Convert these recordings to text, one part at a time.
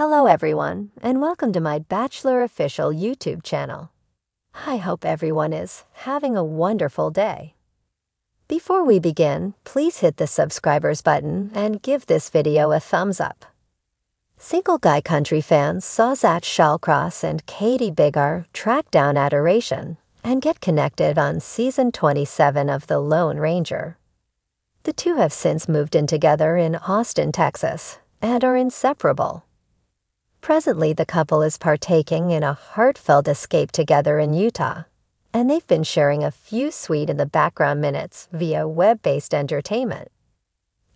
Hello, everyone, and welcome to my Bachelor Official YouTube channel. I hope everyone is having a wonderful day. Before we begin, please hit the subscribers button and give this video a thumbs up. Single Guy Country fans saw Zach Shallcross and Kaity Biggar track down Adoration and get connected on season 27 of The Lone Ranger. The two have since moved in together in Austin, Texas, and are inseparable. Presently, the couple is partaking in a heartfelt escape together in Utah, and they've been sharing a few sweet in the background minutes via web based entertainment.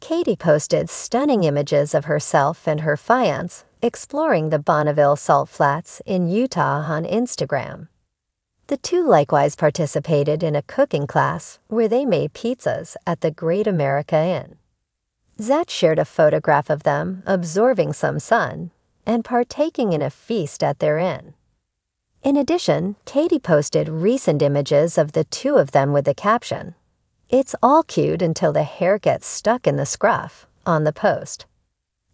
Kaity posted stunning images of herself and her fiance exploring the Bonneville Salt Flats in Utah on Instagram. The two likewise participated in a cooking class where they made pizzas at the Great America Inn. Zach shared a photograph of them absorbing some sun and partaking in a feast at their inn. In addition, Kaity posted recent images of the two of them with the caption, It's all cute until the hair gets stuck in the scruff, on the post.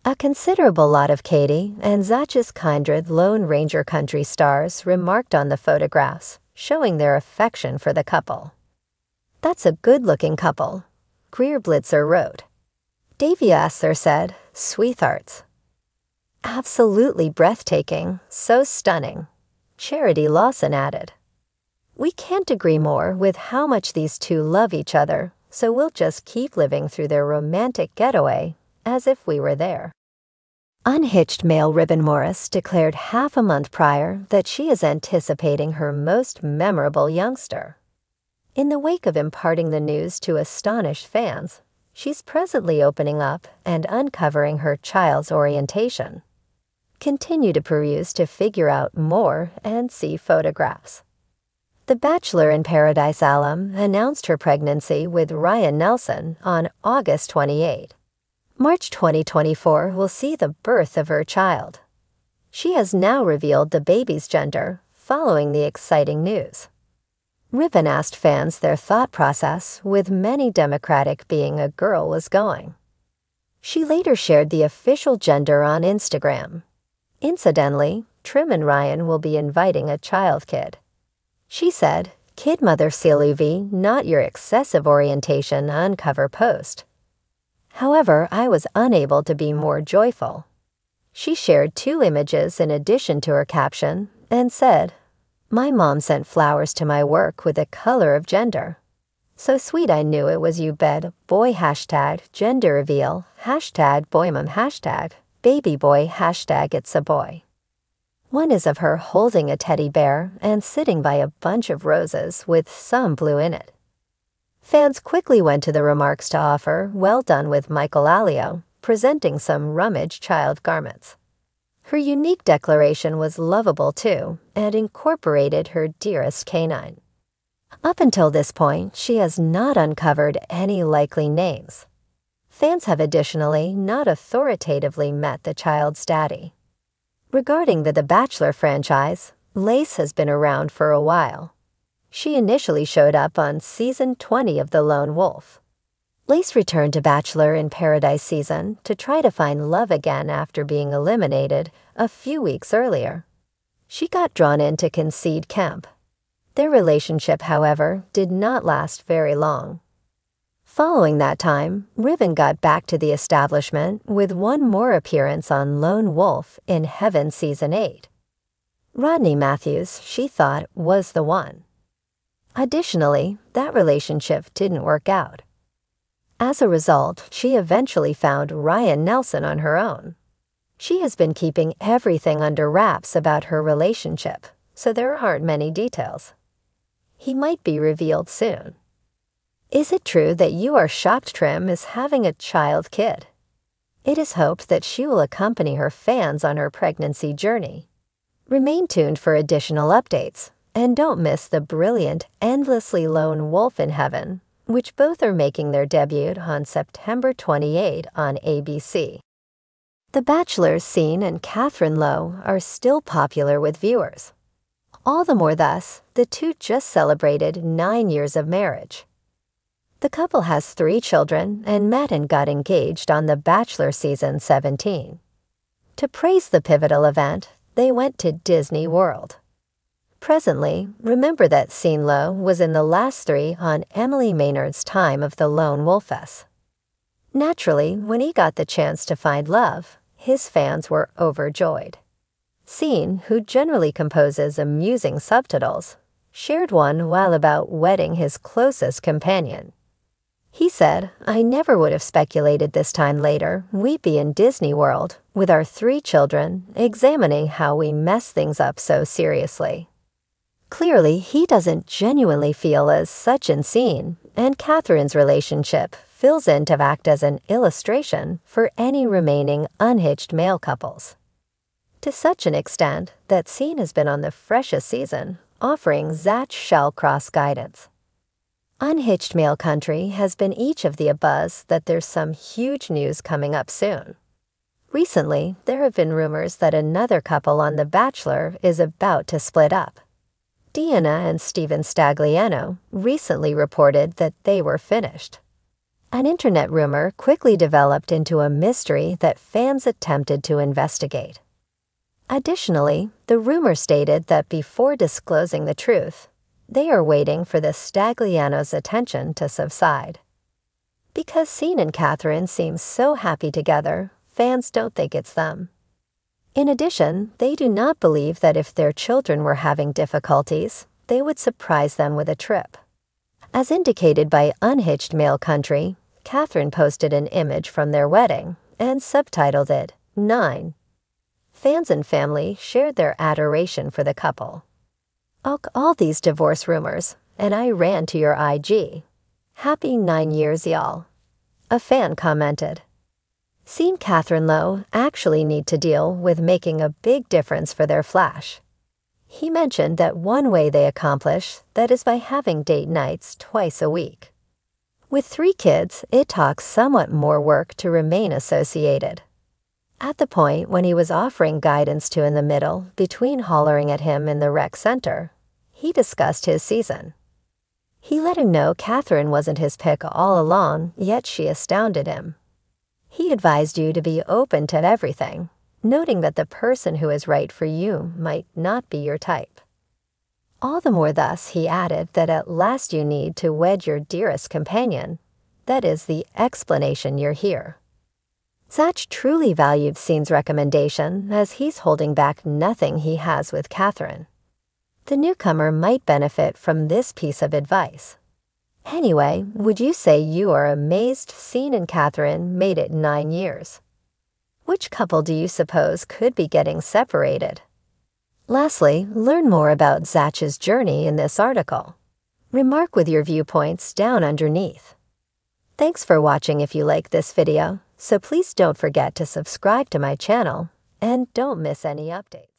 A considerable lot of Kaity and Zach's kindred Lone Ranger country stars remarked on the photographs, showing their affection for the couple. That's a good looking couple, Greer Blitzer wrote. Davia Esser said, Sweethearts. Absolutely breathtaking, so stunning. Charity Lawson added. We can't agree more with how much these two love each other, so we'll just keep living through their romantic getaway as if we were there. Unhitched male Ribbon Morris declared half a month prior that she is anticipating her most memorable youngster. In the wake of imparting the news to astonished fans, she's presently opening up and uncovering her child's orientation. Continue to peruse to figure out more and see photographs. The Bachelor in Paradise alum announced her pregnancy with Ryan Nelson on August 28. March 2024 will see the birth of her child. She has now revealed the baby's gender following the exciting news. Ribbon asked fans their thought process, with many Democratic being a girl was going. She later shared the official gender on Instagram. Incidentally, Trim and Ryan will be inviting a child kid. She said, Kid Mother Siluvi, not your excessive orientation uncover post. However, I was unable to be more joyful. She shared two images in addition to her caption and said, My mom sent flowers to my work with a color of gender. So sweet I knew it was you bed, boy hashtag, gender reveal, hashtag, boymom hashtag, baby boy hashtag it's a boy. One is of her holding a teddy bear and sitting by a bunch of roses with some blue in it. Fans quickly went to the remarks to offer, well done with Michael Allio, presenting some rummage child garments. Her unique declaration was lovable too, and incorporated her dearest canine. Up until this point, she has not uncovered any likely names. Fans have additionally not authoritatively met the child's daddy. Regarding the The Bachelor franchise, Lace has been around for a while. She initially showed up on season 20 of The Lone Wolf. Lace returned to Bachelor in Paradise season to try to find love again after being eliminated a few weeks earlier. She got drawn in to Concede Kemp. Their relationship, however, did not last very long. Following that time, Riven got back to the establishment with one more appearance on Lone Wolf in Heaven Season 8. Rodney Mathews, she thought, was the one. Additionally, that relationship didn't work out. As a result, she eventually found Ryan Nelson on her own. She has been keeping everything under wraps about her relationship, so there aren't many details. He might be revealed soon. Is it true that you are shocked Trim is having a child kid? It is hoped that she will accompany her fans on her pregnancy journey. Remain tuned for additional updates. And don't miss the brilliant Endlessly Lone Wolf in Heaven, which both are making their debut on September 28 on ABC. The Bachelor's scene and Catherine Lowe are still popular with viewers. All the more thus, the two just celebrated nine years of marriage. The couple has three children and met and got engaged on The Bachelor season 17. To praise the pivotal event, they went to Disney World. Presently, remember that Scene Lo was in the last three on Emily Maynard's Time of the Lone Wolfess. Naturally, when he got the chance to find love, his fans were overjoyed. Scene, who generally composes amusing subtitles, shared one while about wedding his closest companion. He said, I never would have speculated this time later we'd be in Disney World with our three children examining how we mess things up so seriously. Clearly, he doesn't genuinely feel as such in scene, and Catherine's relationship fills in to act as an illustration for any remaining unhitched male couples. To such an extent that Scene has been on the freshest season, offering Zach Shallcross guidance. Unhitched Male Country has been each of the abuzz that there's some huge news coming up soon. Recently, there have been rumors that another couple on The Bachelor is about to split up. Deanna and Stephen Stagliano recently reported that they were finished. An internet rumor quickly developed into a mystery that fans attempted to investigate. Additionally, the rumor stated that before disclosing the truth, they are waiting for the Stagliano's attention to subside. Because Scene and Catherine seem so happy together, fans don't think it's them. In addition, they do not believe that if their children were having difficulties, they would surprise them with a trip. As indicated by Unhitched Male Country, Catherine posted an image from their wedding and subtitled it, Nine. Fans and family shared their adoration for the couple. Ugh, all these divorce rumors, and I ran to your IG. Happy nine years, y'all. A fan commented. Scene Catherine Lowe actually need to deal with making a big difference for their flash. He mentioned that one way they accomplish that is by having date nights twice a week. With three kids, it talks somewhat more work to remain associated. At the point when he was offering guidance to in the middle, between hollering at him in the rec center, he discussed his season. He let him know Catherine wasn't his pick all along, yet she astounded him. He advised you to be open to everything, noting that the person who is right for you might not be your type. All the more thus, he added that at last you need to wed your dearest companion. That is the explanation you're here. Zach truly valued Scene's recommendation, as he's holding back nothing he has with Catherine. The newcomer might benefit from this piece of advice. Anyway, would you say you are amazed Scene and Catherine made it nine years? Which couple do you suppose could be getting separated? Lastly, learn more about Zach's journey in this article. Remark with your viewpoints down underneath. Thanks for watching if you like this video, so please don't forget to subscribe to my channel and don't miss any updates.